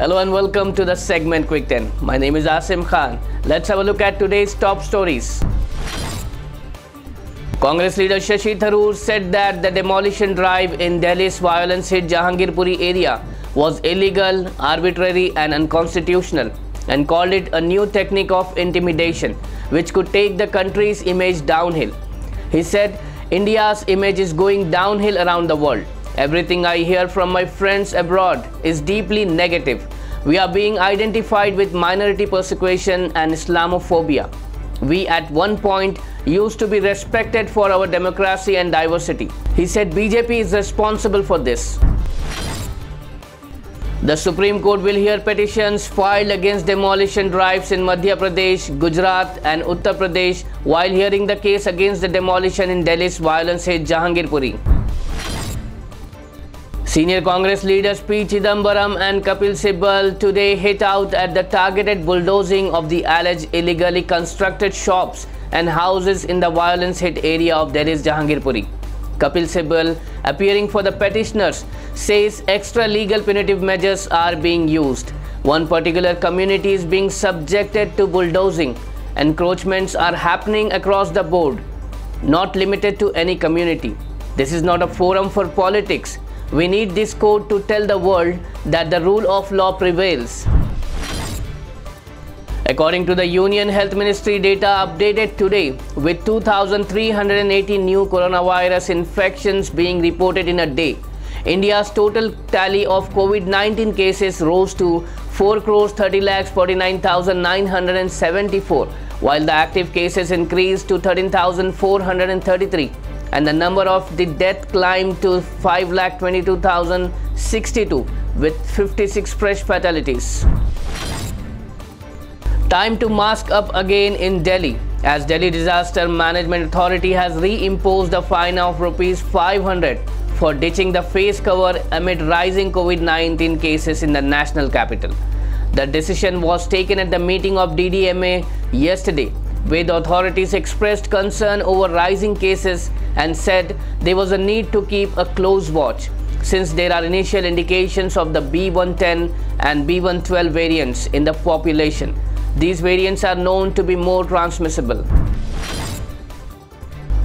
Hello and welcome to the segment Quick 10. My name is Asim Khan. Let's have a look at today's top stories. Congress leader Shashi Tharoor said that the demolition drive in Delhi's violence hit Jahangirpuri area was illegal, arbitrary and unconstitutional and called it a new technique of intimidation which could take the country's image downhill. He said, India's image is going downhill around the world. Everything I hear from my friends abroad is deeply negative. We are being identified with minority persecution and Islamophobia. We at one point used to be respected for our democracy and diversity. He said BJP is responsible for this. The Supreme Court will hear petitions filed against demolition drives in Madhya Pradesh, Gujarat and Uttar Pradesh while hearing the case against the demolition in Delhi's violence hit Jahangirpuri. Senior Congress leaders P. Chidambaram and Kapil Sibal today hit out at the targeted bulldozing of the alleged illegally constructed shops and houses in the violence-hit area of Delhi's Jahangirpuri. Kapil Sibal, appearing for the petitioners, says extra legal punitive measures are being used. One particular community is being subjected to bulldozing. Encroachments are happening across the board, not limited to any community. This is not a forum for politics. We need this code to tell the world that the rule of law prevails. According to the Union Health Ministry data updated today, with 2,380 new coronavirus infections being reported in a day, India's total tally of COVID-19 cases rose to 4 crores 30 lakhs 49,974, while the active cases increased to 13,433 and the number of the death climbed to 5 lakh 22,062 with 56 fresh fatalities. Time to mask up again in Delhi as Delhi Disaster Management Authority has reimposed a fine of rupees 500 for ditching the face cover amid rising COVID-19 cases in the national capital. The decision was taken at the meeting of DDMA yesterday the authorities expressed concern over rising cases and said there was a need to keep a close watch since there are initial indications of the B110 and B112 variants in the population these variants are known to be more transmissible.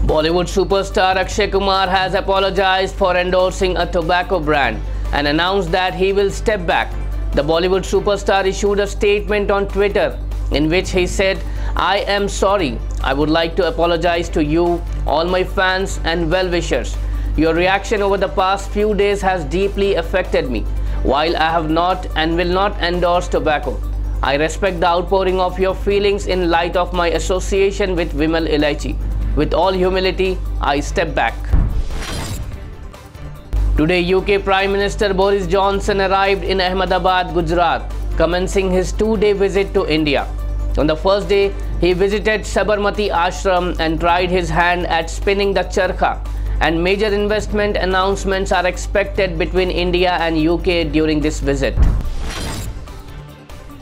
Bollywood superstar Akshay Kumar has apologized for endorsing a tobacco brand and announced that he will step back. The Bollywood superstar issued a statement on Twitter in which he said, I am sorry. I would like to apologize to you, all my fans and well-wishers. Your reaction over the past few days has deeply affected me. While I have not and will not endorse tobacco, I respect the outpouring of your feelings in light of my association with Vimal Ilaichi. With all humility, I step back. Today, UK Prime Minister Boris Johnson arrived in Ahmedabad, Gujarat, commencing his two-day visit to India. On the first day, he visited Sabarmati Ashram and tried his hand at spinning the charkha and major investment announcements are expected between India and UK during this visit.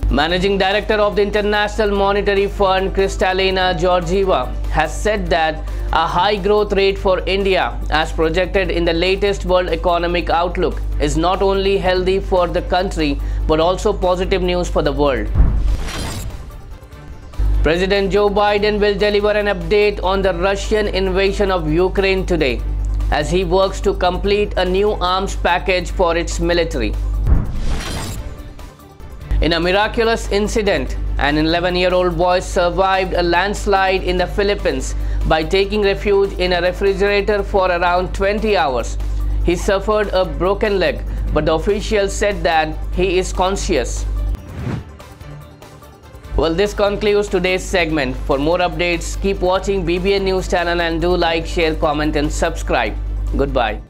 Managing Director of the International Monetary Fund, Kristalina Georgieva, has said that a high growth rate for India, as projected in the latest World Economic Outlook, is not only healthy for the country but also positive news for the world. President Joe Biden will deliver an update on the Russian invasion of Ukraine today as he works to complete a new arms package for its military. In a miraculous incident, an 11-year-old boy survived a landslide in the Philippines by taking refuge in a refrigerator for around 20 hours. He suffered a broken leg, but the officials said that he is conscious. Well, this concludes today's segment. For more updates, keep watching BBN News channel and do like, share, comment and subscribe. Goodbye.